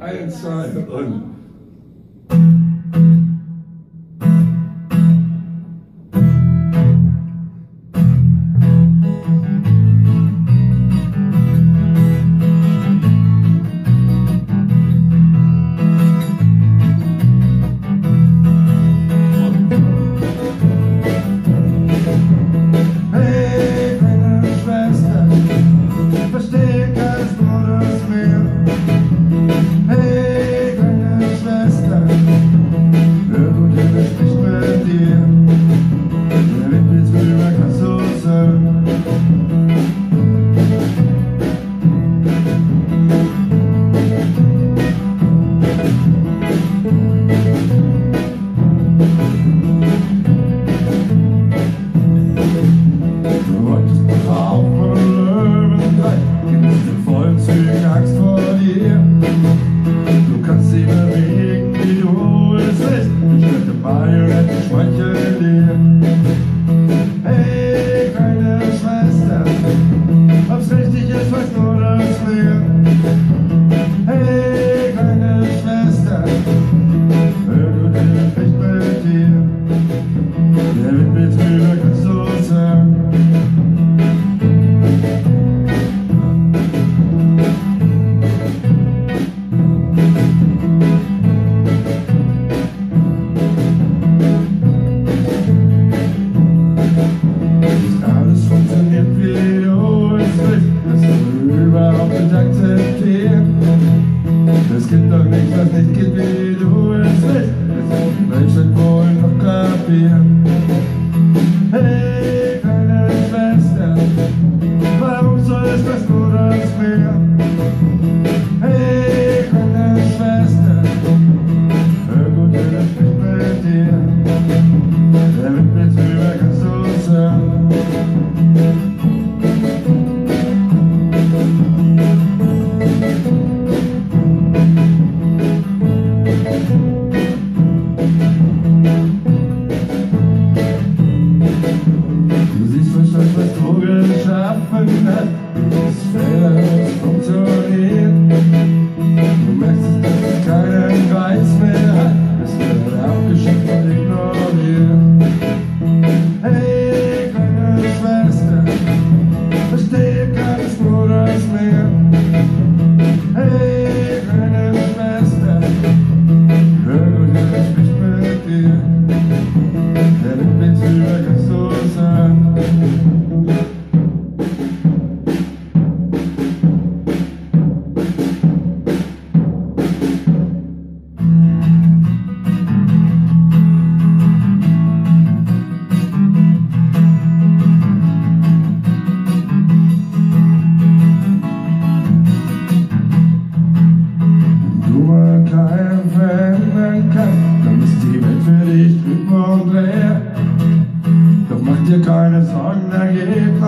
I am. perfect could be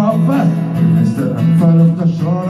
prophet is the front of the short